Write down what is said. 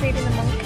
concentrate in the morning.